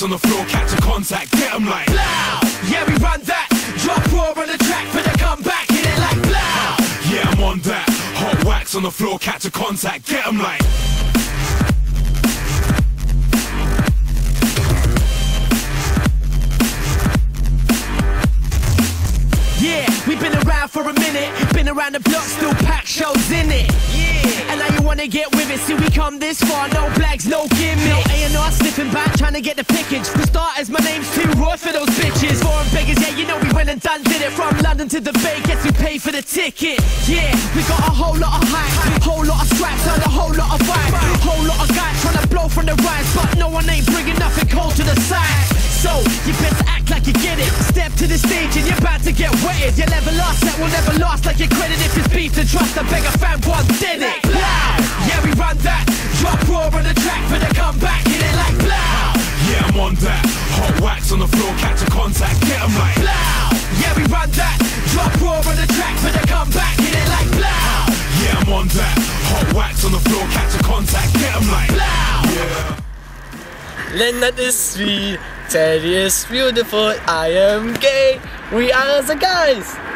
wax on the floor, catch a contact, get 'em like Blow! Yeah, we run that. Drop raw on the track for the comeback. Hit it like blow! Yeah, I'm on that. Hot wax on the floor, catch a contact, get 'em like Yeah, we've been around for a minute. Been around the block, still pack shows in it. Yeah. And now you wanna get with it. See, we come this far, no blags, no gimmicks No A&R slipping back, trying to get the pickage. For starters, my name's too raw for those bitches. Foreign beggars, yeah, you know we went and done did it. From London to the Bay, guess we paid for the ticket. Yeah, we got a whole lot of hype, whole lot of straps, and a whole lot of vibe. Whole lot of guys trying to blow from the rise, but no one ain't bringing nothing cold to the side. So, you better act like you get it. Step to the stage and you're about to get wetted. Your level lost that will never last like your credit. If it's beef to trust, I beg a fan once did it. Yeah, we run that. Drop raw Hot wax on the floor, catch a contact, get 'em like Blow! Yeah, we run that. Drop raw on the track for the comeback. Hit it like blow! Yeah, I'm on that. Hot wax on the floor, catch a contact, get 'em like Blow! Yeah. Leonard is sweet, Teddy is beautiful, I am gay, we are the guys.